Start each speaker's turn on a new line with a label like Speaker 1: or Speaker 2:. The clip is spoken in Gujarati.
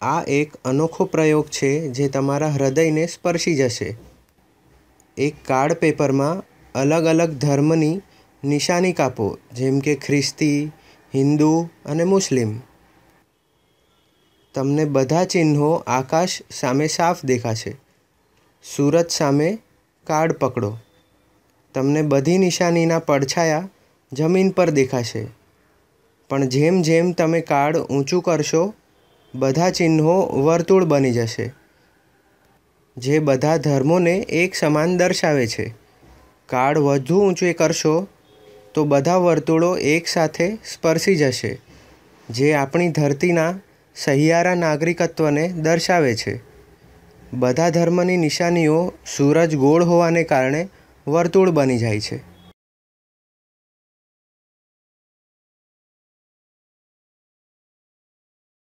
Speaker 1: આ એક અનોખો પ્રયોગ છે જે તમારા હૃદયને સ્પર્શી જશે. એક કાર્ડ પેપરમાં અલગ અલગ ધર્મની નિશાની કાપો, જેમ કે ખ્રિસ્તી, હિન્દુ અને મુસ્લિમ. તમને બધા ચિહ્નો આકાશ સામે સાફ દેખાશે. સુરત સામે કાર્ડ પકડો. તમને બધી નિશાનીના પડછાયા જમીન પર દેખાશે. પણ જેમ જેમ તમે કાર્ડ ઊંચું કરશો બધા ચિહ્નો વર્તુળ બની જશે, જે બધા ધર્મોને એક સમાન દર્શાવે છે. કાર્ડ વધુ ઊંચું કરશો, તો બધા વર્તુળો એકસાથે સ્પર્શી જશે, જે આપણી ધરતીના સહિયારા નાગરિકત્વને દર્શાવે છે. બધા ધર્મની નિશાનીઓ સૂરજ ગોળ હોવાને કારણે વર્તુળ બની જાય છે.